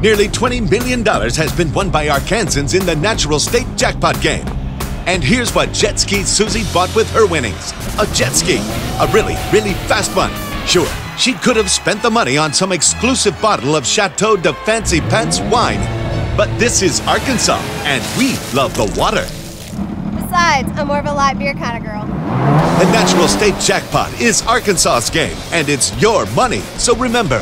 Nearly $20 million has been won by Arkansans in the Natural State Jackpot game. And here's what Jet Ski Suzi bought with her winnings a jet ski, a really, really fast one. Sure, she could have spent the money on some exclusive bottle of Chateau de Fancy Pants wine. But this is Arkansas, and we love the water. Besides, I'm more of a light beer kind of girl. The Natural State Jackpot is Arkansas's game, and it's your money. So remember,